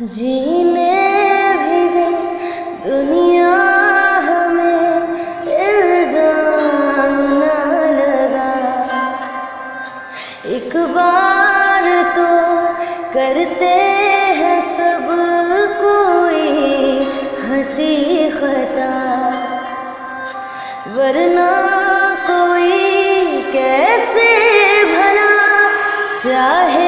जीने भी दे दुनिया हमें इल्ज़ाम ना लगा। एक बार तो करते हैं सब कोई हँसी खता। वरना कोई कैसे भला चाहे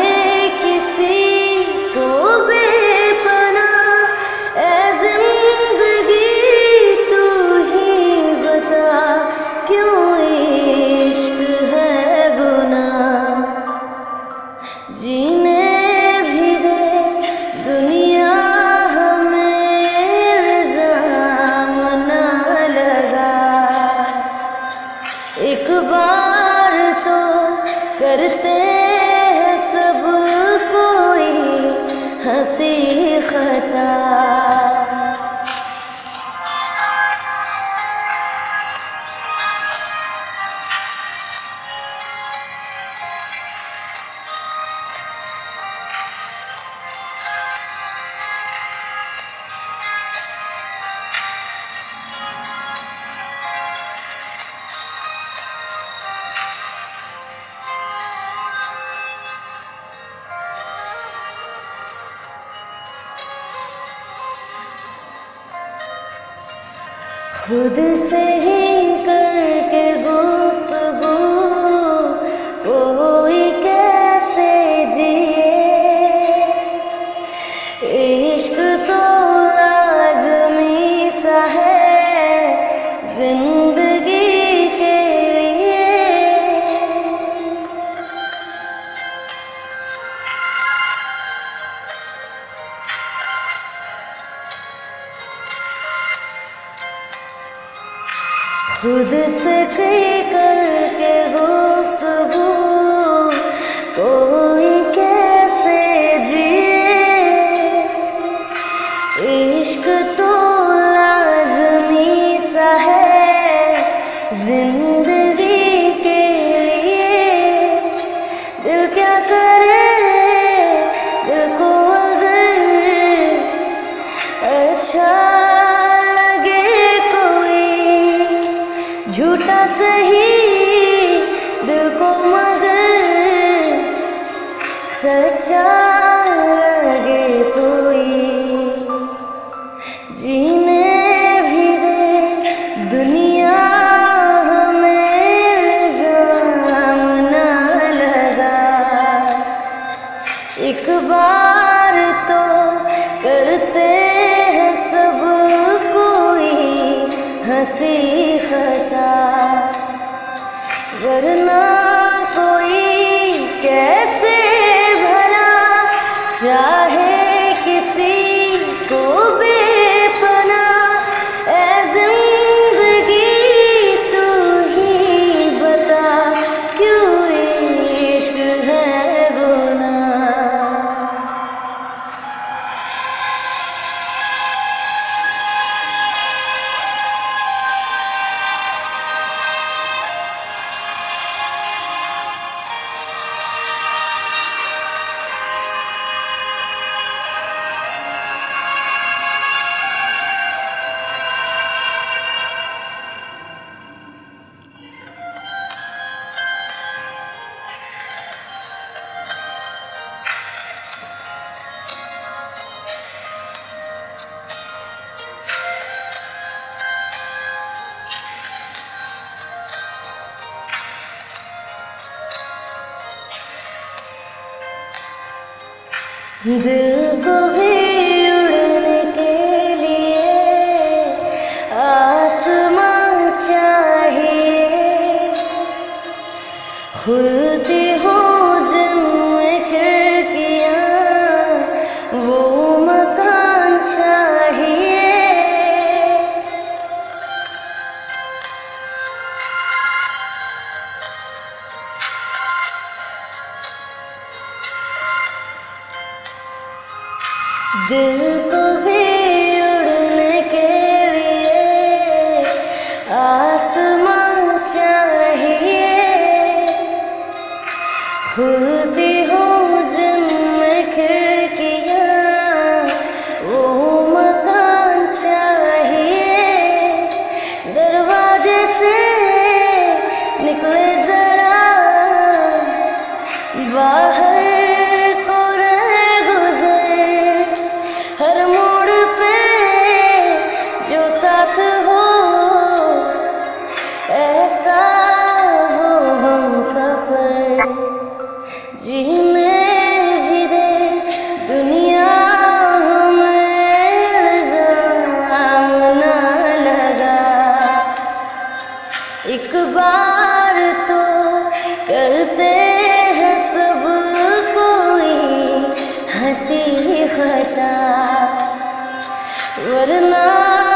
एक बार तो करते हैं सब कोई हँसी खुद से ही करके गुफ्तगू खुद से करके गुफ्तगू लगे कोई। जीने भी दे दुनिया हमें इल्ज़ाम ना लगा। एक बार तो करते हैं सब कोई हँसी खता वरना चाहे दिल को भी उड़ने के लिए आसमां चाहिए। खुलती दिल को भी उड़ने के लिए आसमां चाहिए। खुलती हो जिनमें खिड़कियाँ, वो मकान चाहिए। दरवाजे से निकले जरा, बाहर एक बार तो करते हैं सब कोई हँसी हटा वरना